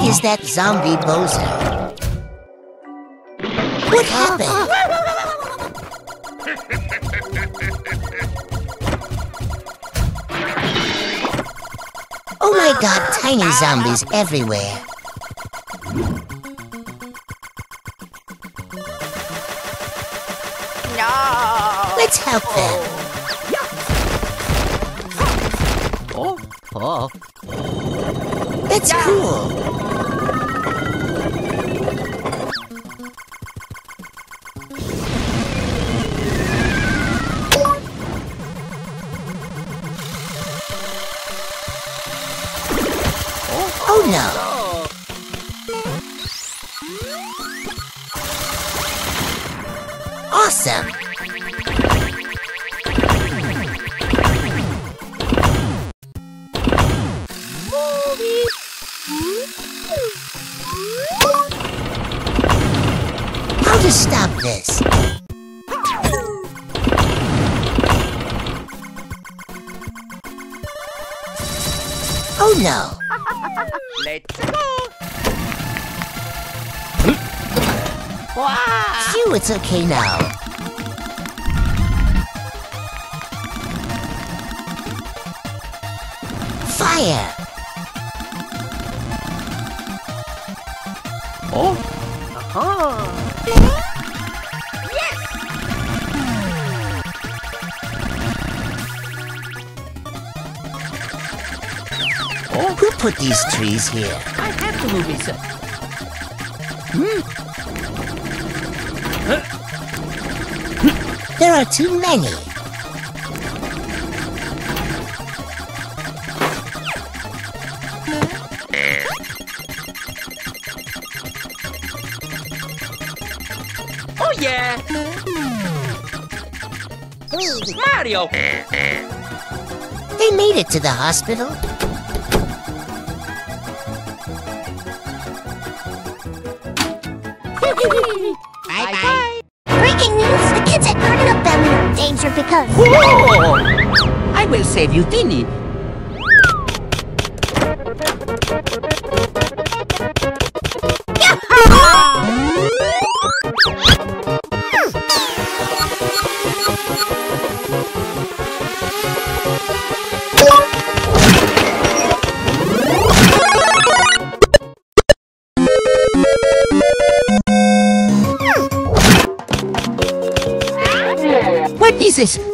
think is that zombie bozo? What happened? Oh my god, tiny zombies everywhere. No. Let's help them. Oh, oh. That's cool. Phew, it's okay now. Fire! Oh, Aha! Yes! Oh? Who put these trees here? I have to move it, sir. Hmm. There are too many. Oh yeah. Mario. They made it to the hospital. Save you, Tinny. What is this?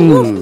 Hmm.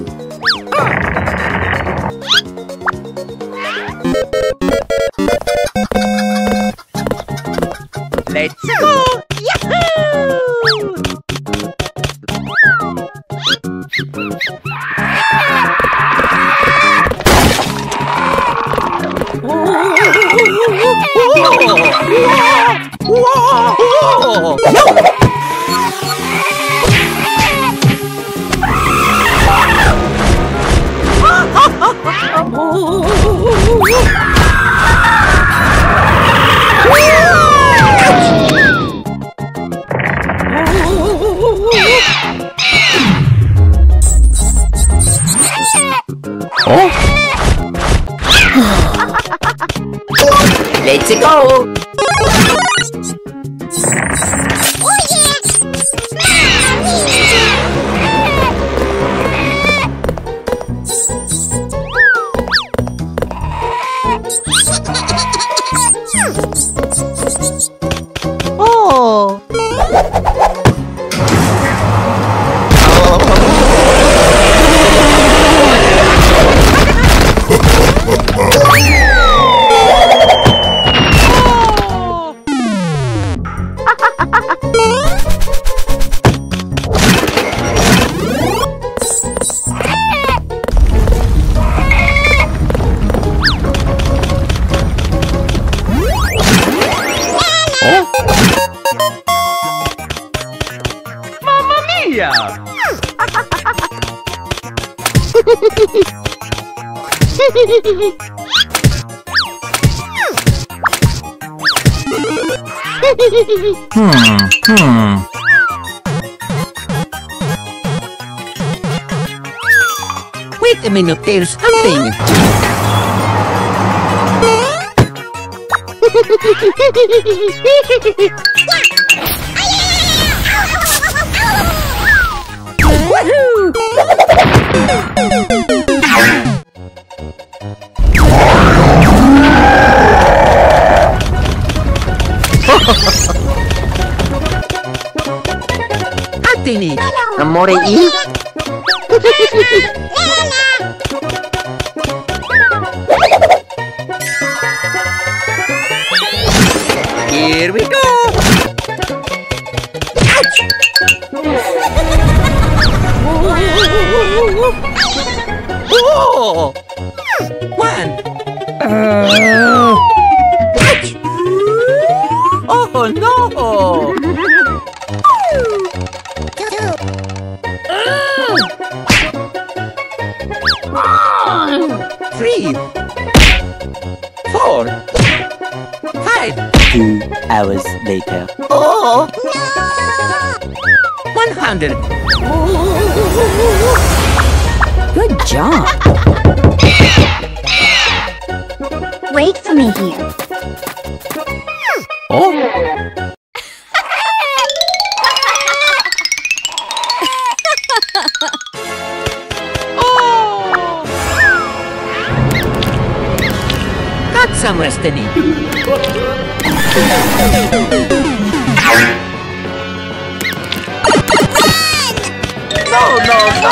Hmm, hmm. Wait a minute, there's something. Anthony, Amore Eve? here we go. Oh! One. Uh. Oh no! Three. Four. Five. Two hours later. Oh! One hundred. Good job. Wait for me here. Oh! No, no, no!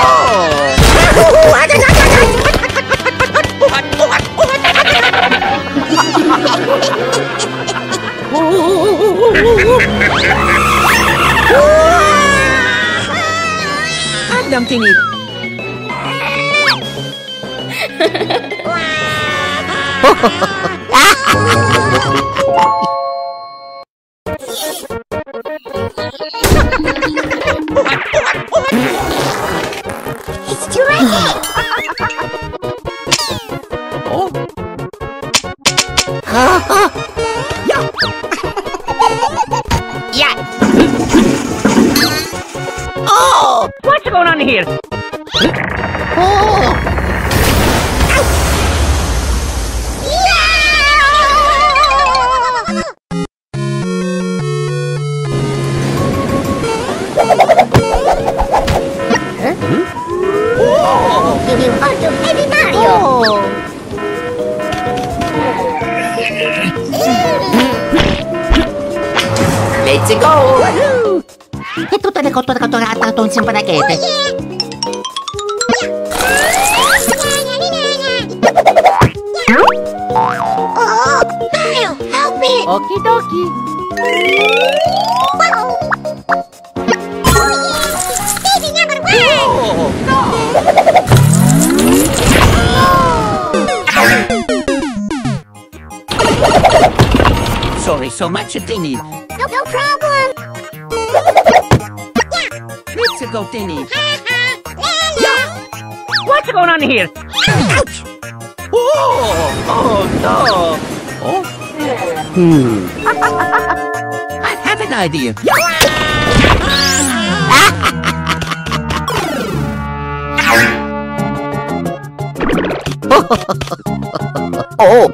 Adam tini. It's un simpanachete. Oh, eh. Mario, help me. Okie dokie. Baby number one. Oh, sorry so much, Tini. Let's go, Tini. What's going on here? Oh, oh no! Oh, Hmm. I have an idea. Oh.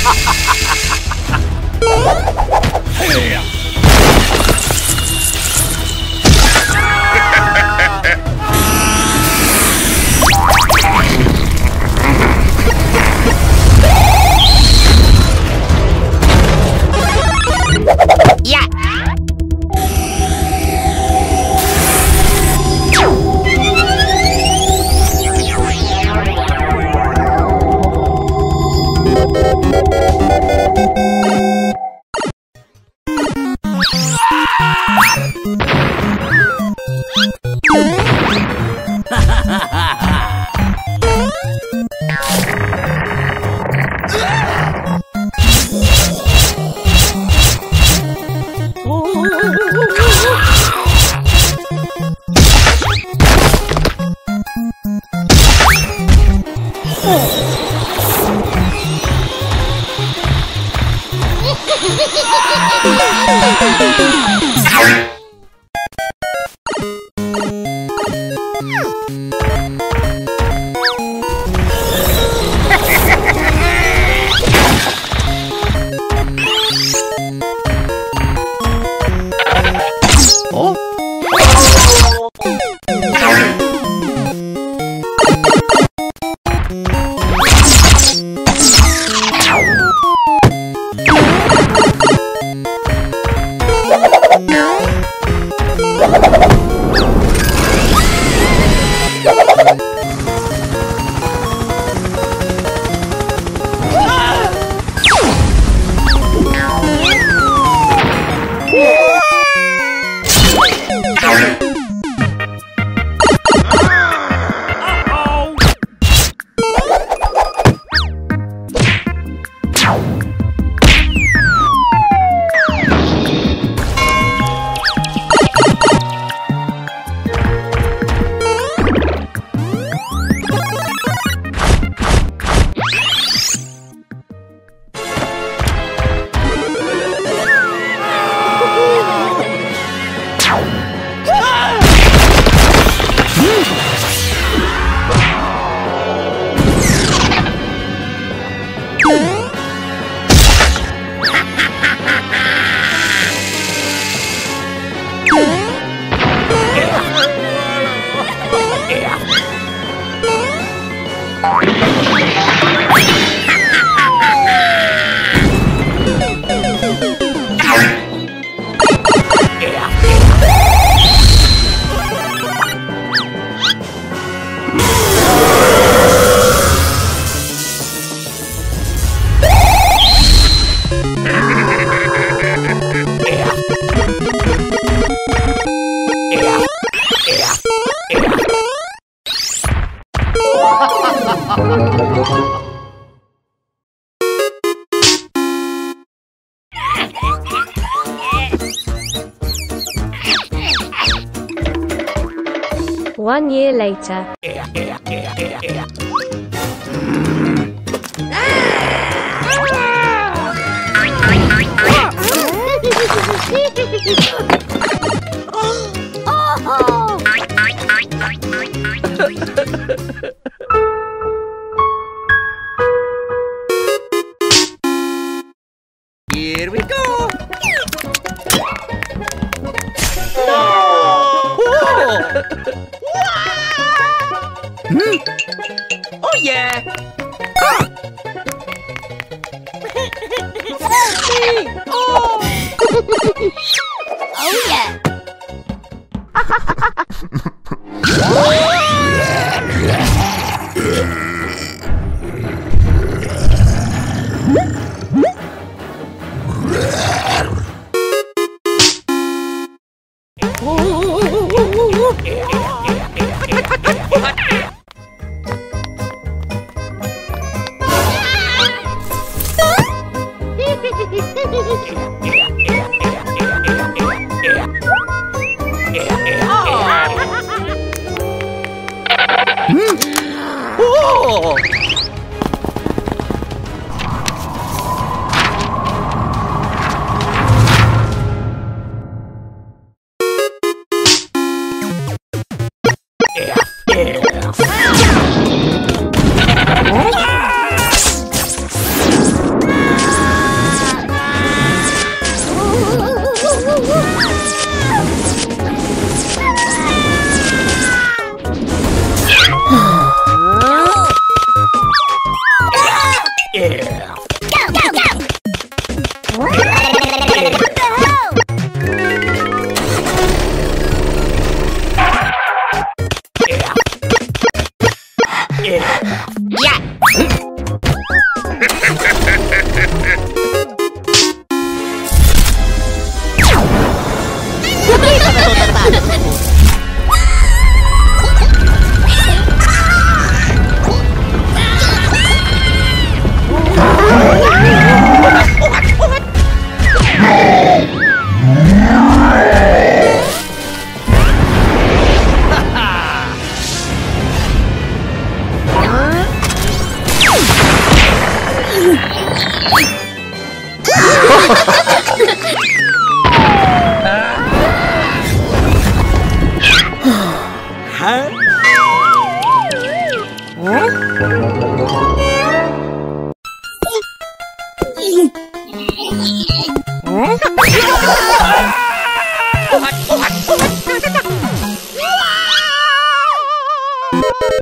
Yeah. One year later. Here we Woo!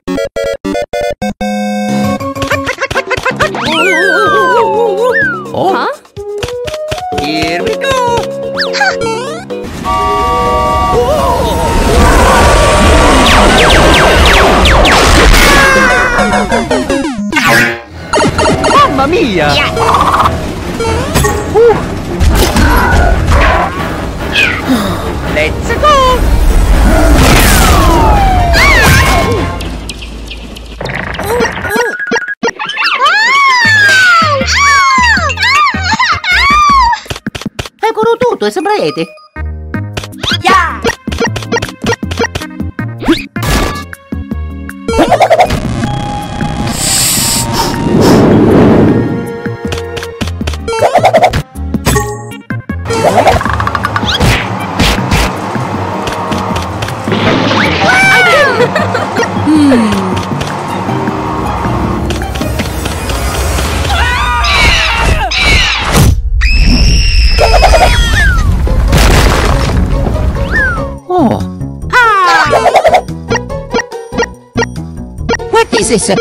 What is this?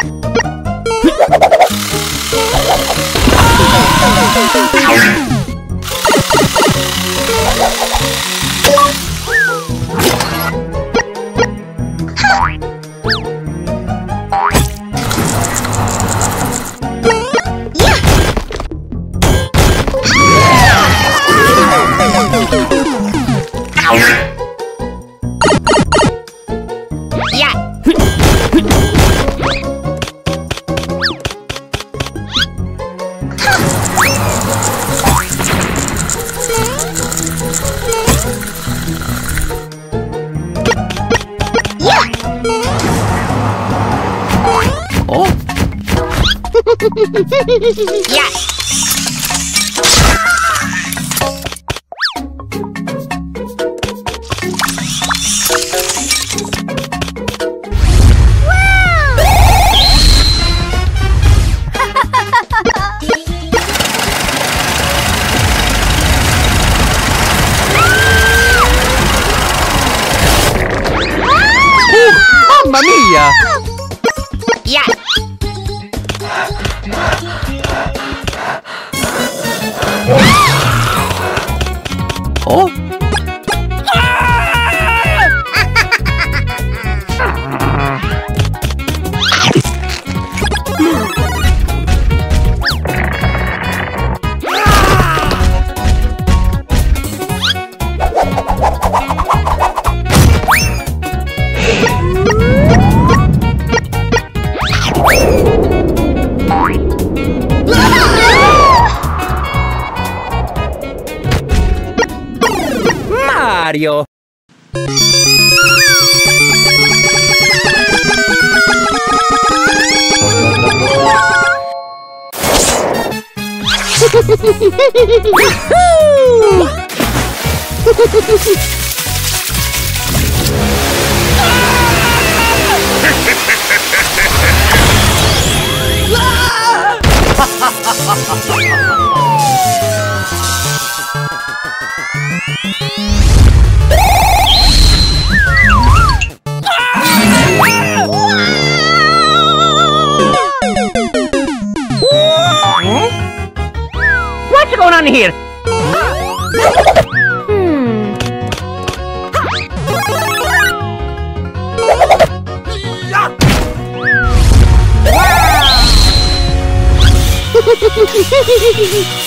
Mamma Woohoo! on here? Hmm.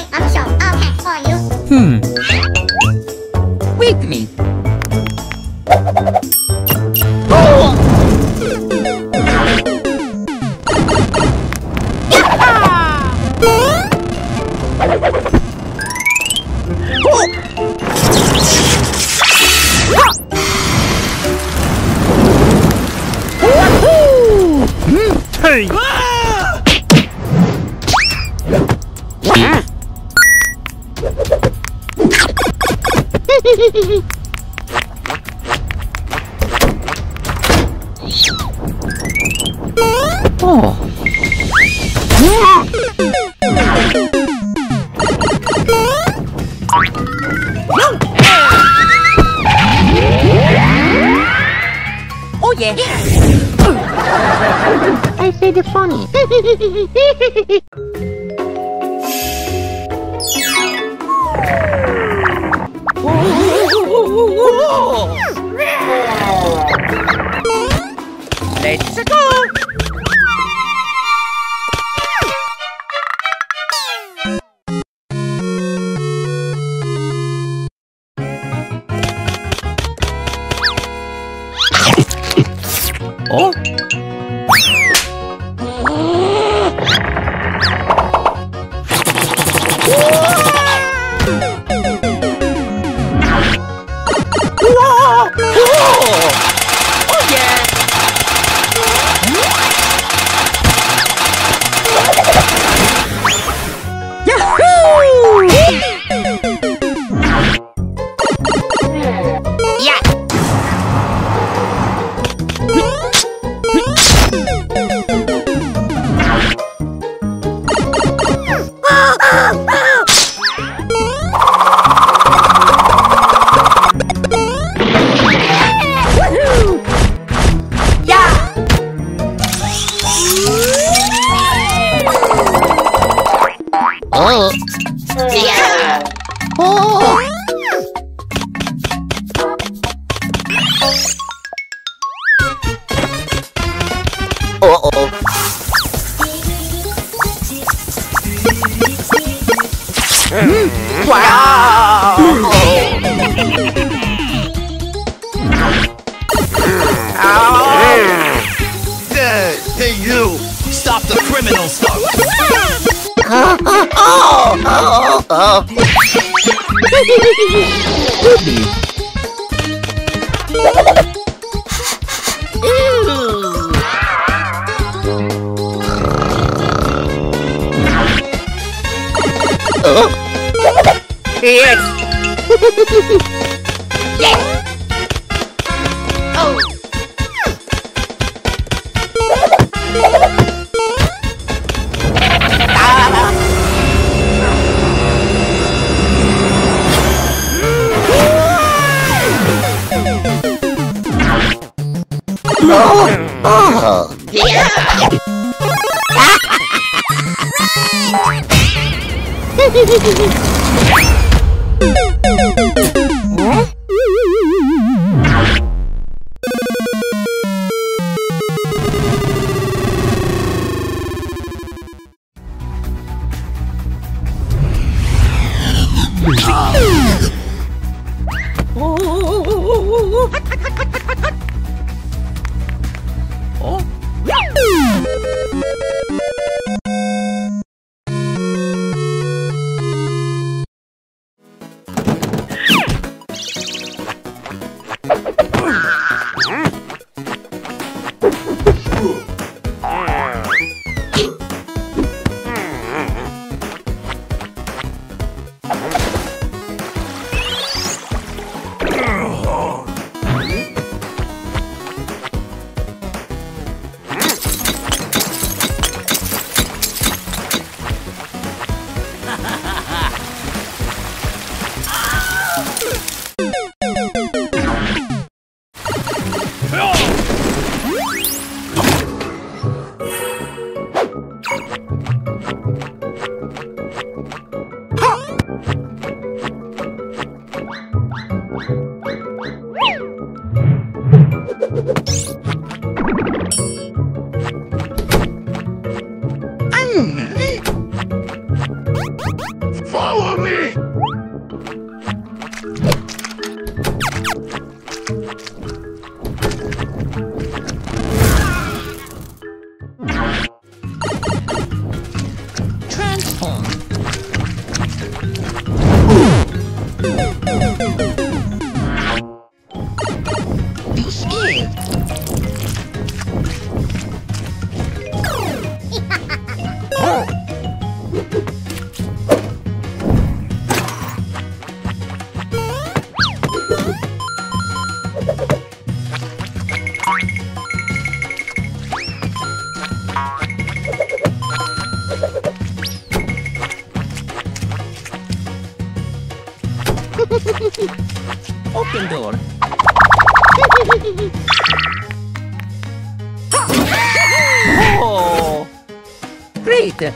Hey! Ah! ah. 어? おお Follow Seguite